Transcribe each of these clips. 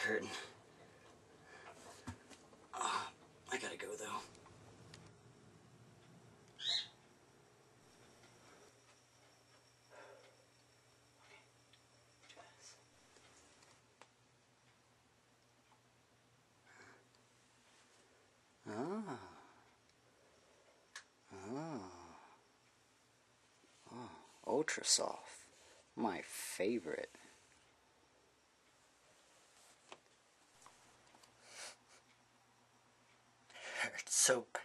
hurting. Uh, I gotta go though. Ah. Oh. Oh, ultra soft. My favorite. Hurts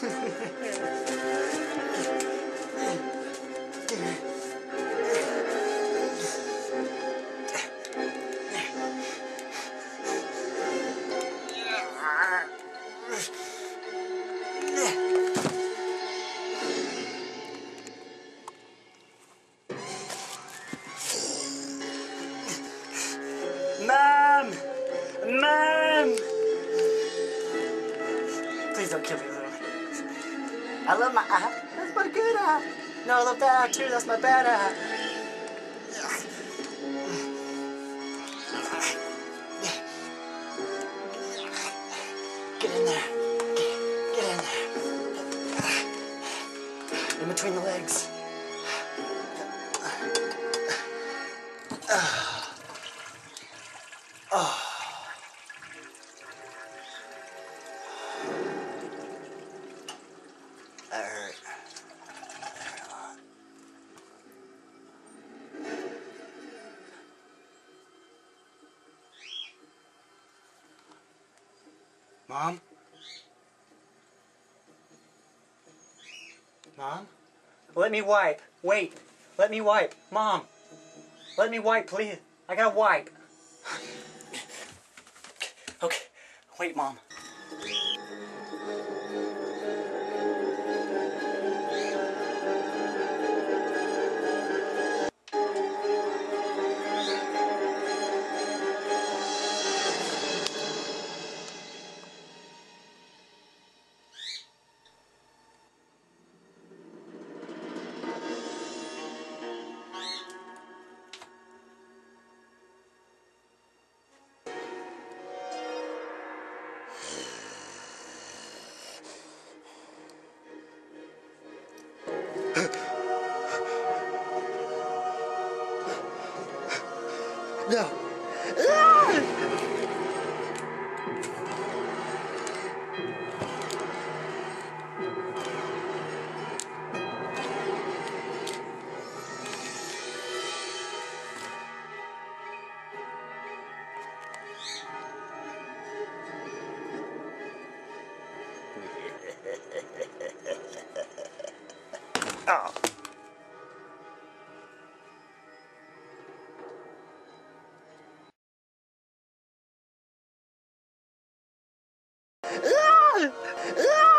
Mom! Mom! Please don't kill me. I love my eye. That's my good eye. No, I love that eye too. That's my bad eye. Get in there. Get, get in there. In between the legs. Oh. That Mom? Mom? Let me wipe. Wait. Let me wipe. Mom. Let me wipe, please. I gotta wipe. Okay. Wait, Mom. No. Oh. Ah! Ah! Ah!